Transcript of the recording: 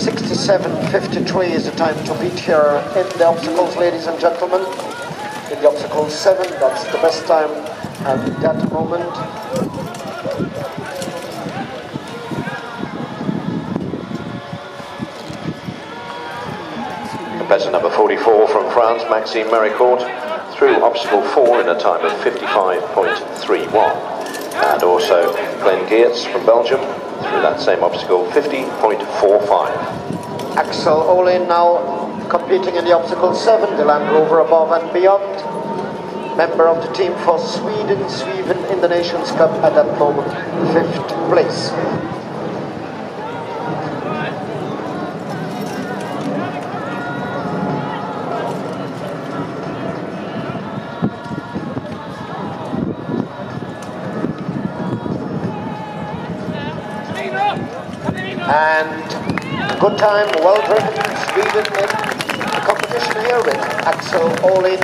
67.53 is the time to beat here in the obstacles, ladies and gentlemen. In the obstacle 7, that's the best time at that moment. Competitor number 44 from France, Maxime Mericourt, through obstacle 4 in a time of 55.31. And also Glenn Geerts from Belgium, through that same obstacle, 50.45. Axel Olin now competing in the obstacle 7, the Land Rover above and beyond. Member of the team for Sweden, Sweden in the Nations Cup at that moment, fifth place. And good time, well driven, Sweden in the competition here with Axel Olin